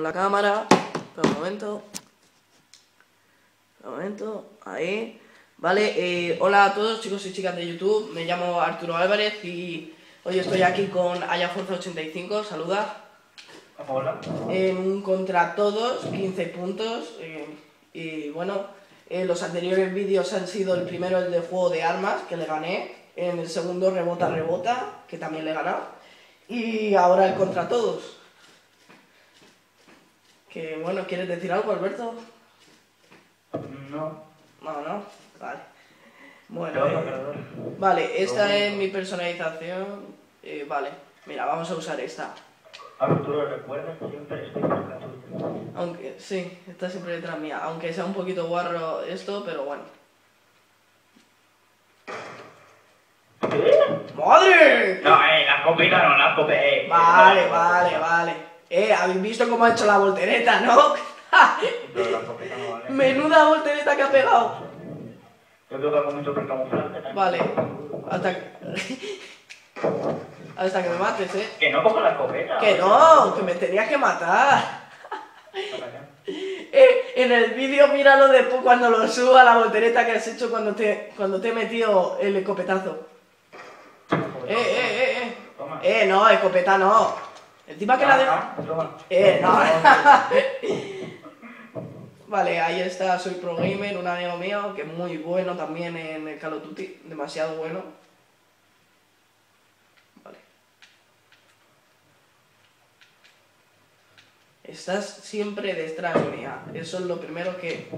la cámara. Espera un momento. Un momento. Ahí. Vale, eh, hola a todos chicos y chicas de YouTube. Me llamo Arturo Álvarez y hoy estoy aquí con Ayaforza85. Saluda. Hola. En un contra todos, 15 puntos. eh, y bueno, eh, los anteriores vídeos han sido el primero el de juego de armas, que le gané. En el segundo rebota rebota, que también le he ganado. Y ahora el contra todos. Que bueno, ¿quieres decir algo, Alberto? No. No, no. Vale. Bueno, eh, perdón. vale, esta No. es mi personalización. eh, vale, mira, vamos a usar esta. Arturo, recuerda que siempre estoy cerca tuya. Aunque, sí, está siempre detrás mía. Aunque sea un poquito guarro esto, pero bueno. ¡Madre! No, eh, la copita no, la copita, eh. Vale, vale, vale. Eh, habéis visto cómo ha hecho la voltereta, ¿no? Menuda voltereta que ha pegado. Yo creo que hago mucho camuflaje. también. Vale, hasta que... hasta que me mates, ¿eh? Que no cojo la escopeta. Que no, que me tenías que matar. Eh, en el vídeo míralo después cuando lo suba la voltereta que has hecho cuando te, cuando te he metido el escopetazo. Eh, eh, eh, eh. Toma. Eh, no, escopeta no. Encima que la de... Ah. Eh, no. vale, ahí está, soy pro gamer, un amigo mío que es muy bueno también en el Call of Duty, demasiado bueno. Vale. Estás siempre detrás mía, eso es lo primero que...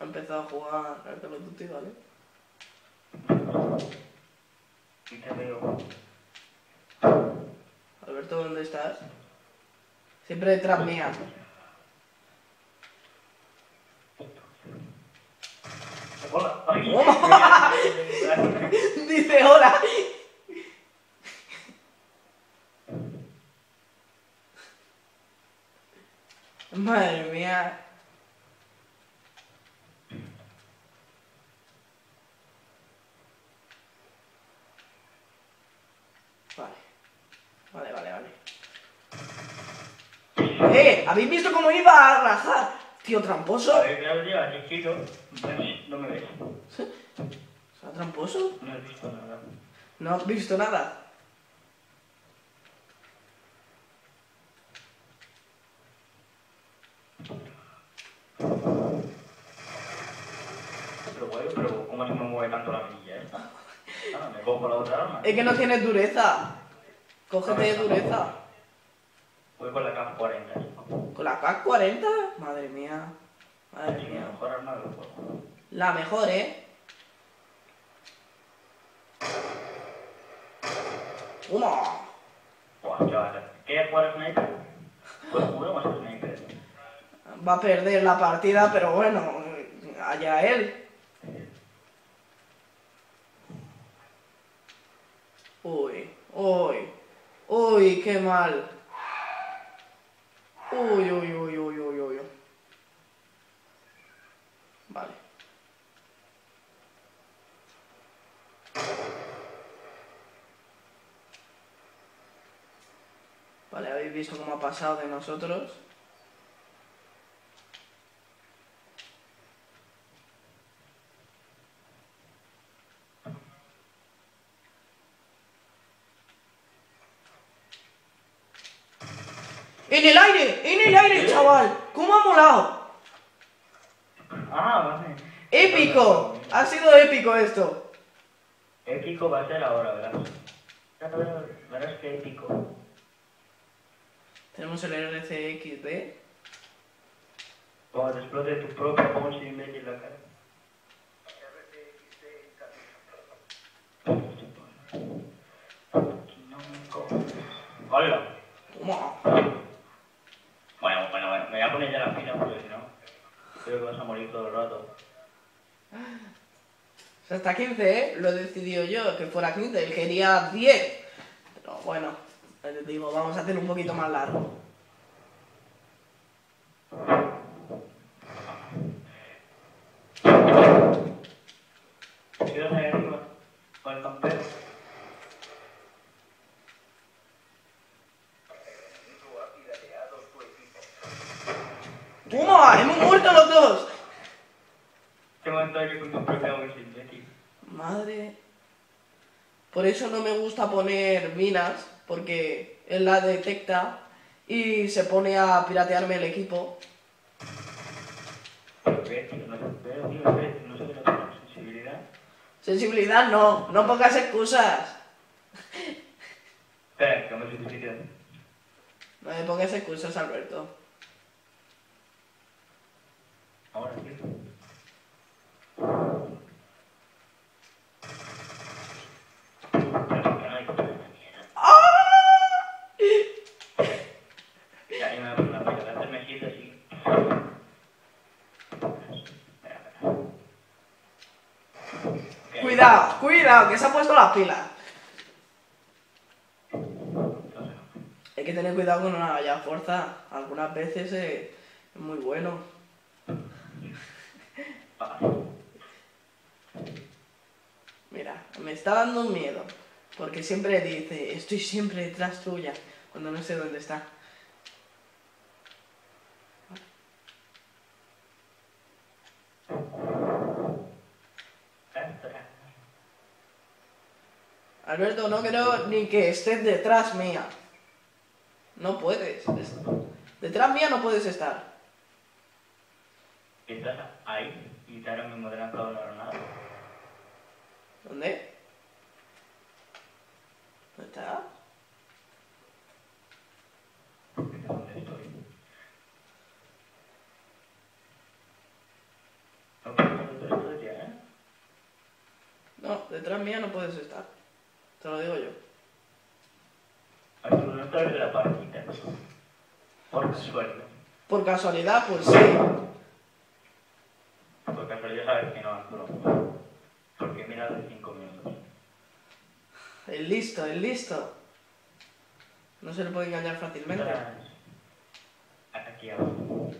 Ha empezado a jugar al Call of Duty, ¿vale? Y te veo. Alberto, ¿dónde estás? Siempre detrás mía. Hola. Ay, Dice hola. Madre mía. Vale. Vale, vale, vale. ¡Eh! ¿Habéis visto cómo iba a rajar? Tío, tramposo. A ver, ya lleva chiquito. No me ves. ¿Será tramposo? No he visto nada. No has visto nada. Pero bueno, pero ¿cómo se me mueve tanto la silla esta? Ah, me cojo la otra arma. Es que no tienes dureza. Cógete de dureza. Voy con la CAF 40. ¿Con la CAC 40? Madre mía. Madre mía. la mejor arma del juego. La mejor, ¿eh? ¡Toma! Buah, chaval. ¿Quieres jugar Sniper? Pues juguemos a Sniper. Va a perder la partida, pero bueno, allá él. Uy, uy, uy, qué mal. Uy, uy, uy, uy, uy, uy. Vale. Vale, habéis visto cómo ha pasado de nosotros. ¡En el aire! ¡En el aire, chaval! ¿Cómo ha molado? Ah, vale. ¡Épico! Ha sido épico esto. Épico va a ser ahora, verás. Verás, que épico. Tenemos el RCXD. Cuando te explote tu propio pulso y medio en la cara. ¡Hola! Toma. Bueno, bueno, bueno, me voy a poner ya la fila porque si no, creo que vas a morir todo el rato hasta 15, ¿eh? Lo decidió yo, que fuera 15. Él quería 10. Pero bueno, les digo, vamos a hacer un poquito más largo. ¡Toma! ¡Hemos muerto los dos! Por eso no me gusta poner minas, porque él la detecta y se pone a piratearme el equipo. Sensibilidad. Sensibilidad no, no pongas excusas. No me pongas excusas, Alberto. Ahora, tío. Pero, que no hay cosa de mierda. Ya, Cuidado, cuidado, que se ha puesto las pilas. Hay que tener cuidado con una ya fuerza. Algunas veces es muy bueno. Mira, me está dando miedo. Porque siempre dice, estoy siempre detrás tuya, cuando no sé dónde está. Espera. Alberto, no quiero ni que estés detrás mía. No puedes. Es- Detrás mía no puedes estar. Estás ahí y te ahora mismo te han acabado la granada. ¿Dónde? ¿Dónde está? ¿Dónde estoy? No puedo hacer esto ya, ¿eh? No, detrás mía no puedes estar. Te lo digo yo. Arturo, no de la partita. Por casualidad. Por casualidad, pues sí. Por casualidad sabes que no, Arturo. Porque mira de 5 minutos. El listo, el listo. No se le puede engañar fácilmente. Aquí abajo.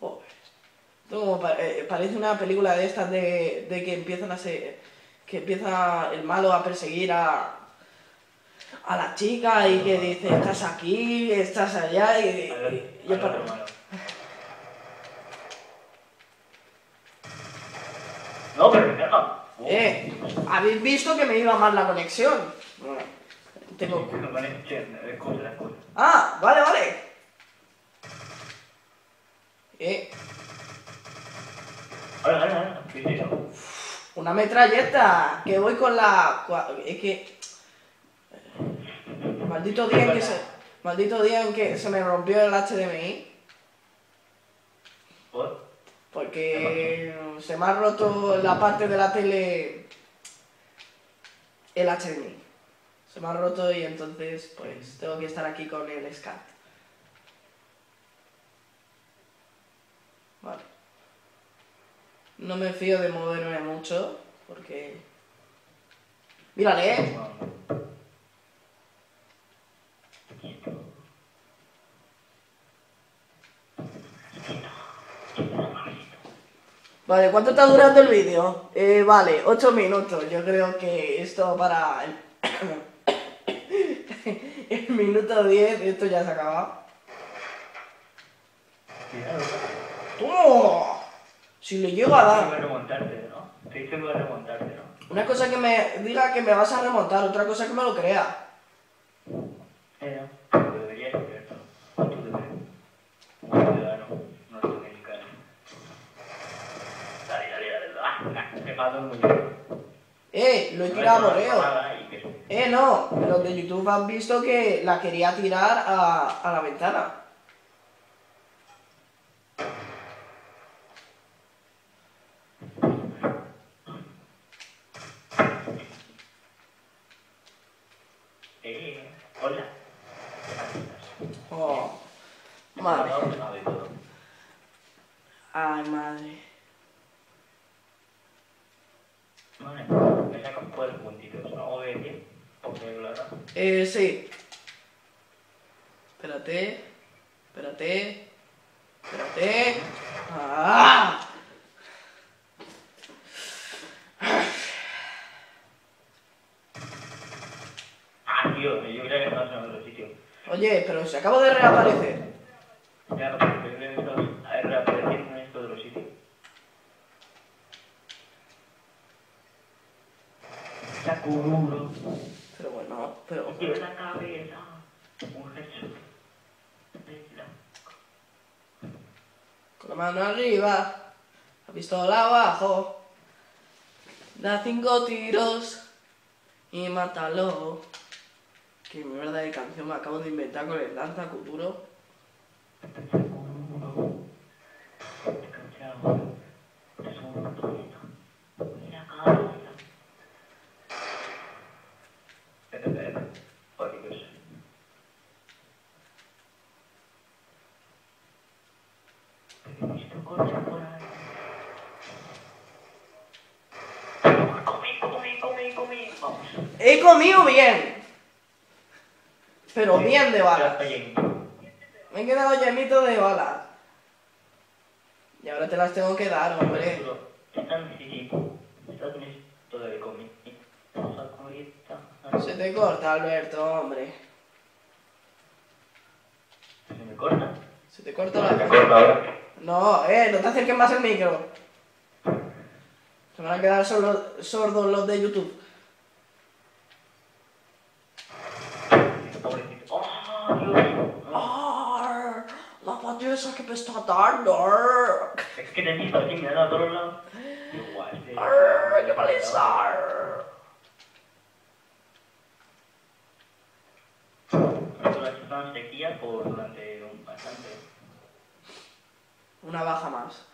Joder. Esto como pa- eh, parece una película de estas de, de que empiezan a ser. Que empieza el malo a perseguir a. a la chica y que dice, estás aquí, estás allá y. y- y es para-. No, pero venga. Eh, habéis visto que me iba mal la conexión. Bueno, tengo. Vale. Ah, vale, vale. Eh, Ahora, ahora, ahora. Una metralleta. Que voy con la. Es que. Maldito día en que se. Maldito día en que se me rompió el HDMI. ¿Por? Porque se me ha roto la parte de la tele. El HDMI. Se me ha roto y entonces pues tengo que estar aquí con el SCAT. Vale. No me fío de moverme mucho porque... Mírale, ¿eh? Vale, ¿cuánto está durando el vídeo? Eh, vale, 8 minutos. Yo creo que esto para el, el minuto 10, esto ya se acaba. Cuidado. Si le llego a dar. remontarte, ¿no? Te dice que remontarte, ¿no? Una cosa que me diga que me vas a remontar, otra cosa que me lo crea. Eh, no. Lo deberías hacer, ¿no? Tú deberías. Un ciudadano norteamericano. Dale, dale, dale. Ah, te mato muy bien. Eh, lo he tirado a que- Eh, no, los de YouTube han visto que la quería tirar a, a la ventana. Eh, hola. Oh, madre. Ay, madre. Vale, me sacan cuatro puntitos, ¿no? de 10, porque claro. Eh, sí. Espérate. Espérate. ¡Ah! Ah, tío, yo creo que estás en otro sitio. Oye, pero se acabo de reaparecer. Ya, porque he visto a R apareciendo en esto de los sitios. Sakuro. Pero bueno, pero... Tiene la cabeza. Un Jesús. Con la mano arriba, la pistola abajo, da cinco tiros y mátalo. Qué mierda de canción me acabo de inventar con el danza Dios. He visto cosas por ahí. Comí, comí, comí, comí. Vamos. He comido bien, pero bien de balas. Me he quedado llenito de balas. Y ahora te las tengo que dar, hombre. Se te corta, Alberto, hombre. ¿Se me corta? Se te corta la cara. corta ahora. No, eh, no te acerques más el micro. Se van a quedar sordos los de YouTube. Pobrecito. ¡Oh, Dios! ¡Arr! Está dando. Es que te he visto así mirando a todos lados. Igual. ¡Arr! ¡Qué! Esto están sequía por durante un bastante. Una baja más.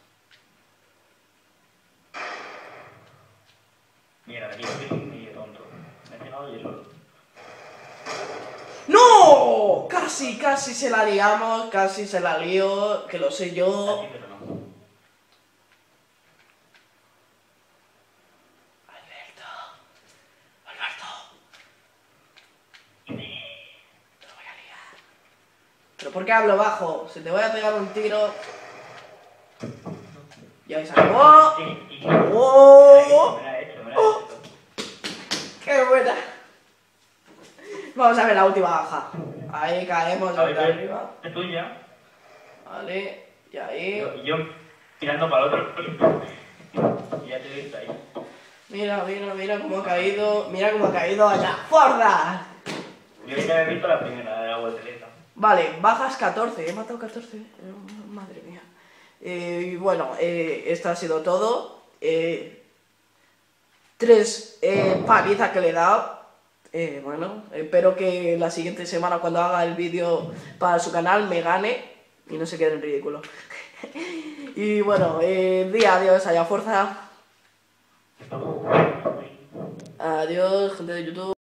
Mira, tío, que soy medio tonto. Me he pegado yo solo. ¡No! Casi, casi se la liamos, casi se la lío, que lo sé yo. Alberto. Alberto. Te lo voy a liar. ¿Pero por qué hablo bajo? Se te voy a pegar un tiro. Y ahí se acabó. Sí, sí. ¡Oh! He hecho. ¡Qué buena! Vamos a ver la última baja. Ahí caemos desde ver, arriba. es tuya. Vale. Y ahí. Yo, yo mirando para el otro. Ya te he visto ahí. Mira, mira, mira cómo ha caído. Mira cómo ha caído allá. ¡Forda! Yo ya he visto la primera de la voltereta. Vale, bajas 14. He matado 14. Eh, Madre mía. Eh, y bueno, eh, esto ha sido todo. Eh, tres palizas que le he dado. Eh, bueno, espero que la siguiente semana cuando haga el vídeo para su canal me gane y no se quede en ridículo. y bueno, eh, di adiós, allá fuerza. Adiós, gente de YouTube.